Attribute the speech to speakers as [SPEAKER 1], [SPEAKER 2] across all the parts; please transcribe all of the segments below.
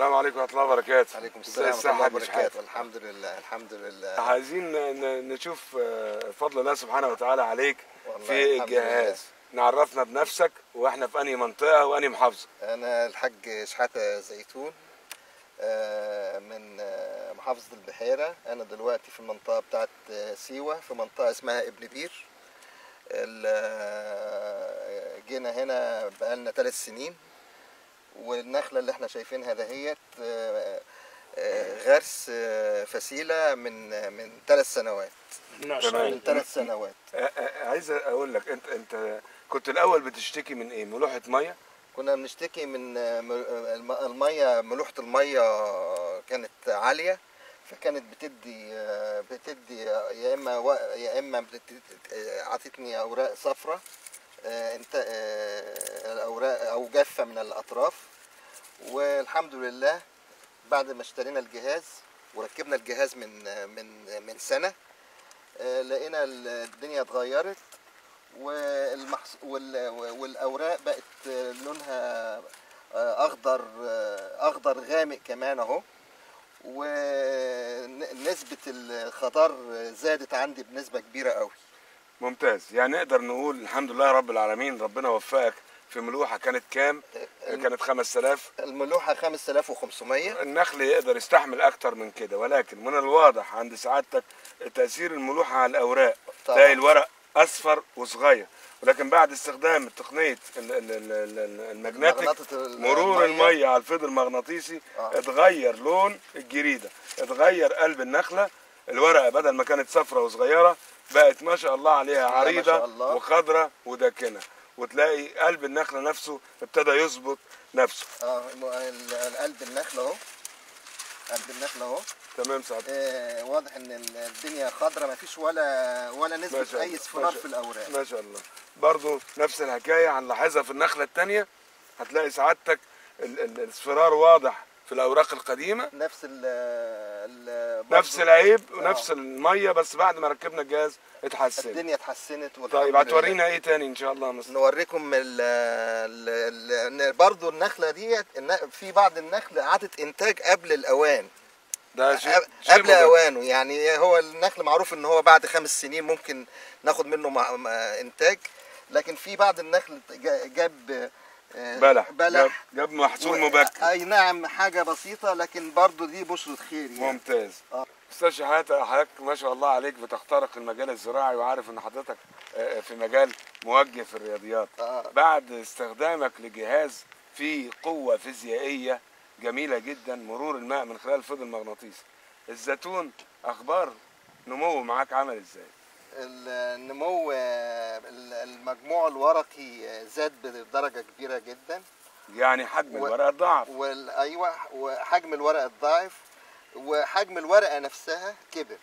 [SPEAKER 1] السلام عليكم ورحمة الله وبركاته.
[SPEAKER 2] عليكم السلام
[SPEAKER 1] ورحمة
[SPEAKER 2] الله وبركاته؟ الحمد لله الحمد لله.
[SPEAKER 1] عايزين نشوف آه، فضل الله سبحانه وتعالى عليك في الجهاز. نعرفنا بنفسك وإحنا في أنهي منطقة وأنهي محافظة.
[SPEAKER 2] أنا الحاج شحاتة زيتون آه، من آه، محافظة البحيرة. أنا دلوقتي في المنطقة بتاعت آه، سيوة في منطقة اسمها ابن بير جينا هنا بقالنا ثلاث سنين. والنخلة اللي إحنا شايفينها دهيت آه، آه، غرس آه، فسيلة من من ثلاث سنوات.
[SPEAKER 1] تمام.
[SPEAKER 2] من ثلاث سنوات.
[SPEAKER 1] عايز أقول لك انت انت كنت الأول بتشتكي من إيه؟ ملوحة مية؟
[SPEAKER 2] كنا بنشتكي من م- الم- المية ملوحة المية كانت عالية فكانت بتدي بتدي يا إما و- يا إما بتت- آه، عطتني اوراق صفراء انت الأوراق أو جافه من الأطراف والحمد لله بعد ما اشترينا الجهاز وركبنا الجهاز من من من سنة آه، لقينا الدنيا اتغيرت والمحص... وال... والأوراق بقت لونها آه، أخضر آه، أخضر غامق كمان أهو ونسبة الخضار زادت عندي بنسبة كبيرة قوي
[SPEAKER 1] ممتاز. يعني نقدر نقول الحمد لله رب العالمين ربنا وفقك في ملوحة كانت كام؟ كانت 5000
[SPEAKER 2] الملوحة 5500
[SPEAKER 1] النخل يقدر يستحمل أكتر من كده ولكن من الواضح عند سعادتك تأثير الملوحة على الأوراق
[SPEAKER 2] طبعا.
[SPEAKER 1] تلاقي الورق أصفر وصغير ولكن بعد استخدام تقنيه ال- ال- ال- ال- الماجنتيك مرور.
[SPEAKER 2] المية
[SPEAKER 1] على الفيض المغناطيسي
[SPEAKER 2] آه.
[SPEAKER 1] اتغير لون الجريدة اتغير قلب النخلة الورقة بدل ما كانت صفرة وصغيرة بقت ما شاء الله عليها
[SPEAKER 2] عريضة.
[SPEAKER 1] وخضره وداكنة وتلاقي قلب النخلة نفسه ابتدى يظبط نفسه.
[SPEAKER 2] آه الم- ال- القلب النخل اهو. قلب النخل اهو.
[SPEAKER 1] تمام سعادتك
[SPEAKER 2] آه، واضح ان ال- الدنيا خضرة ما فيش ولا ولا
[SPEAKER 1] شاء أي.
[SPEAKER 2] اصفرار في الأوراق.
[SPEAKER 1] ما شاء الله. برضو نفس الحكاية هنلاحظها في النخلة التانية. هتلاقي سعادتك ال- ال- الاصفرار واضح. في الأوراق القديمة
[SPEAKER 2] نفس ال
[SPEAKER 1] نفس العيب
[SPEAKER 2] آه.
[SPEAKER 1] ونفس المية بس بعد ما ركبنا الجهاز اتحسن
[SPEAKER 2] الدنيا اتحسنت
[SPEAKER 1] طيب. هتورينا إيه تاني إن شاء الله مستر
[SPEAKER 2] نوريكم ال ال برضو النخلة ديت في بعض النخل أعادت إنتاج قبل الأوان
[SPEAKER 1] ده شيء
[SPEAKER 2] قبل
[SPEAKER 1] شيء.
[SPEAKER 2] أوانه يعني هو النخل معروف إن هو بعد خمس سنين ممكن ناخد منه إنتاج لكن في بعض النخل جا- جاب
[SPEAKER 1] بلح.
[SPEAKER 2] بلح.
[SPEAKER 1] جاب محصول
[SPEAKER 2] و-
[SPEAKER 1] مبكر.
[SPEAKER 2] أي نعم حاجة بسيطة لكن برضو دي بشرة خير يعني.
[SPEAKER 1] ممتاز.
[SPEAKER 2] آه.
[SPEAKER 1] أستاذ شحاته حضرتك ما شاء الله عليك بتخترق المجال الزراعي وعارف إن حضرتك آه، في مجال موجه في الرياضيات.
[SPEAKER 2] آه.
[SPEAKER 1] بعد استخدامك لجهاز فيه قوة فيزيائية جميلة جدا مرور الماء من خلال الفيض المغناطيسي. الزيتون أخبار نموه معاك عمل إزاي؟
[SPEAKER 2] النمو المجموع الورقي زاد بدرجة كبيرة جدا.
[SPEAKER 1] يعني حجم
[SPEAKER 2] و-
[SPEAKER 1] الورقة ضعف.
[SPEAKER 2] وال- أيوه وحجم الورقة الضعف وحجم الورقة نفسها كبر.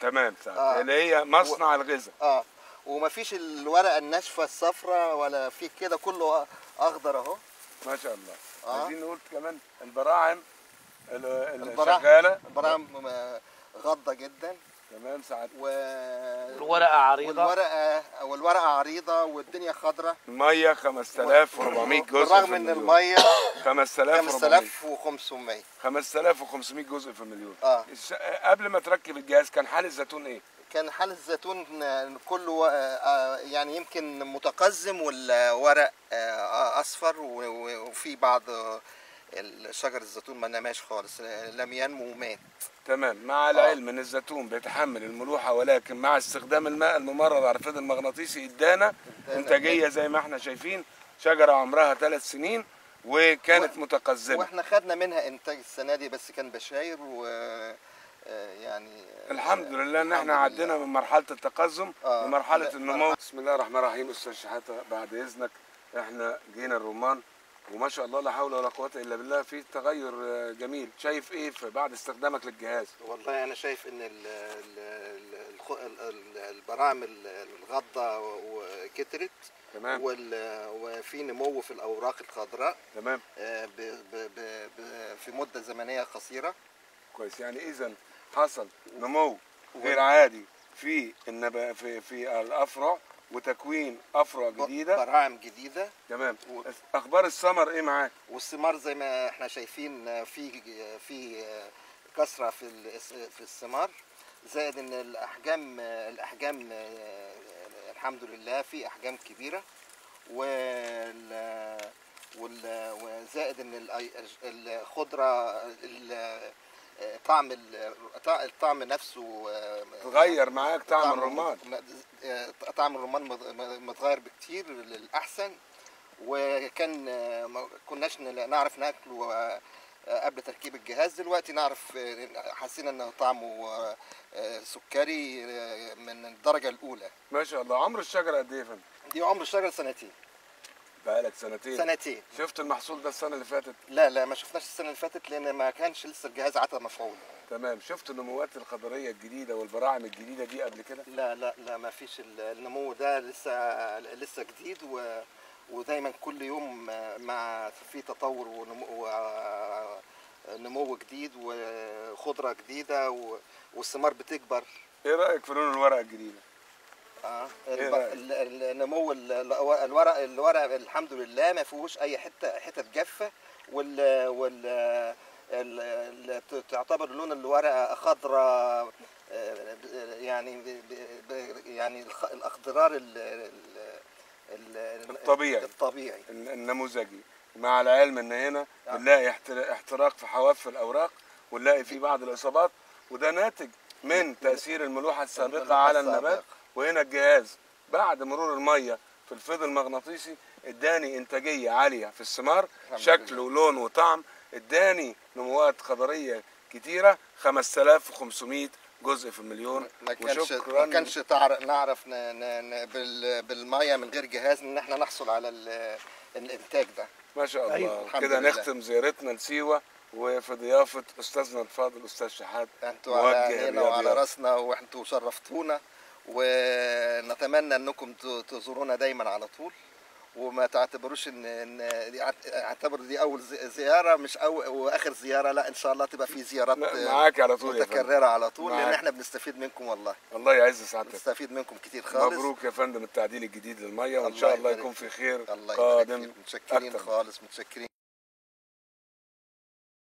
[SPEAKER 1] تمام
[SPEAKER 2] آه.
[SPEAKER 1] اللي هي مصنع الغذاء.
[SPEAKER 2] آه. ومفيش الورقة الناشفة الصفراء ولا في كده كله أخضر أهو.
[SPEAKER 1] ما شاء الله.
[SPEAKER 2] آه.
[SPEAKER 1] عايزين نقول كمان البراعم ال- ال-
[SPEAKER 2] البراعم-
[SPEAKER 1] شغالة.
[SPEAKER 2] البراعم آه، غضة جدا.
[SPEAKER 1] تمام سعد
[SPEAKER 2] و
[SPEAKER 3] الورقة عريضة.
[SPEAKER 2] والورقة والورقة عريضة والدنيا خضراء
[SPEAKER 1] الميه 5400 جزء
[SPEAKER 2] بالرغم
[SPEAKER 1] إن.
[SPEAKER 2] المية
[SPEAKER 1] 5400
[SPEAKER 2] 5500
[SPEAKER 1] 5500 جزء في المليون. آه. قبل ما تركب الجهاز كان حال الزيتون إيه؟
[SPEAKER 2] كان حال الزيتون كله آه، يعني يمكن متقزم والورق آه، أصفر وفي بعض آه، شجر الزيتون ما نماش خالص آه، لم ينمو ومات.
[SPEAKER 1] تمام مع العلم إن الزيتون بيتحمل الملوحة ولكن مع استخدام الماء الممرر على الفيض المغناطيسي إدانا إنتاجية زي ما إحنا شايفين شجرة عمرها ثلاث سنين وكانت متقزمة.
[SPEAKER 2] وإحنا خدنا منها إنتاج السنة دي بس كان بشاير و آه، يعني آه،
[SPEAKER 1] الحمد لله إن
[SPEAKER 2] إحنا
[SPEAKER 1] عدينا. من مرحلة التقزم
[SPEAKER 2] آه.
[SPEAKER 1] لمرحله النمو. بسم الله الرحمن الرحيم أستاذ شحاتة بعد إذنك إحنا جينا الرمان وما شاء الله لا حول ولا قوة إلا بالله في تغير آه، جميل. شايف إيه في بعد استخدامك للجهاز؟
[SPEAKER 2] والله أنا شايف إن ال- ال- ال- البراعم ال- الغضة وكترت
[SPEAKER 1] تمام.
[SPEAKER 2] وفي نمو في الأوراق الخضراء
[SPEAKER 1] تمام.
[SPEAKER 2] آه، ب- ب- ب- ب- في مدة زمنية قصيرة.
[SPEAKER 1] كويس. يعني اذا حصل نمو غير عادي. في النبا في في الافرع وتكوين افرع جديدة.
[SPEAKER 2] براعم جديدة.
[SPEAKER 1] تمام.
[SPEAKER 2] و-
[SPEAKER 1] أخبار الثمر إيه معاك؟
[SPEAKER 2] والثمار زي ما إحنا شايفين في في كثره في في الثمار زائد إن الأحجام الأحجام الحمد لله في أحجام كبيرة. وال وال- وزائد إن الخضرة ال- طعم ال- الطعم نفسه
[SPEAKER 1] تغير معاك طعم الرمان.
[SPEAKER 2] م- طعم الرمان مت- متغير بكتير للأحسن وكان آه، ما كناش نعرف ناكله آه، آه، قبل تركيب الجهاز. دلوقتي نعرف آه، حسينا ان طعمه آه، آه، سكري آه، من الدرجة الأولى.
[SPEAKER 1] ما شاء الله. عمر الشجرة قد إيه
[SPEAKER 2] دي عمر الشجرة سنتين.
[SPEAKER 1] بقالك سنتين.
[SPEAKER 2] سنتين.
[SPEAKER 1] شفت المحصول ده السنة اللي فاتت؟
[SPEAKER 2] لا لا ما شفناش السنة اللي فاتت لأن ما كانش لسه الجهاز عطى مفعول.
[SPEAKER 1] تمام. شفت النموات الخضريه الجديدة والبراعم الجديدة دي قبل كده؟
[SPEAKER 2] لا لا لا ما فيش. ال- النمو ده لسه لسه جديد و ودايما كل يوم مع في تطور ونمو و- نمو جديد وخضرة جديدة والثمار بتكبر.
[SPEAKER 1] إيه رأيك في لون الورقة الجديدة؟
[SPEAKER 2] آه
[SPEAKER 1] إيه
[SPEAKER 2] النمو ال- ال- الورق الورق الحمد لله ما فيهوش أي حتة حتت جافة وال وال تعتبر لون الورقة خضراء آه، يعني يعني الأخضرار ال- ال- ال-
[SPEAKER 1] الطبيعي.
[SPEAKER 2] الطبيعي
[SPEAKER 1] الن- النموذجي مع العلم إن هنا
[SPEAKER 2] آه.
[SPEAKER 1] بنلاقي احتر- احتراق في حواف الأوراق ونلاقي في بعض الاصابات وده ناتج من تأثير
[SPEAKER 2] الملوحة السابقة على.
[SPEAKER 1] النبات وهنا الجهاز بعد مرور المية في الفيض المغناطيسي اداني إنتاجية عالية في الثمار شكل. ولون وطعم اداني نموات خضرية كتيرة 5500 جزء في المليون
[SPEAKER 2] ما كانش. ما كانش نعرف بالمية من غير جهاز إن إحنا نحصل على ال- الإنتاج ده
[SPEAKER 1] ما شاء الله
[SPEAKER 2] الحمد
[SPEAKER 1] كده. نختم زيارتنا لسيوة وفي ضيافة أستاذنا الفاضل أستاذ شحات
[SPEAKER 2] أنتوا على عينينا وعلى. رأسنا وأنتوا شرفتونا ونتمنى انكم تزورونا دايما على طول. وما تعتبروش ان اعت- اعتبر دي أول زي- زيارة مش أو وآخر زيارة لا إن شاء الله تبقى في زيارات
[SPEAKER 1] معاك على طول
[SPEAKER 2] متكررة على طول لأن
[SPEAKER 1] معاك.
[SPEAKER 2] إحنا بنستفيد منكم والله.
[SPEAKER 1] الله يعز سعادتك.
[SPEAKER 2] بنستفيد منكم كتير خالص.
[SPEAKER 1] مبروك يا فندم التعديل الجديد للمية
[SPEAKER 2] وإن
[SPEAKER 1] شاء الله يكون في خير
[SPEAKER 2] الله
[SPEAKER 1] قادم
[SPEAKER 2] متشكرين. خالص متشكرين.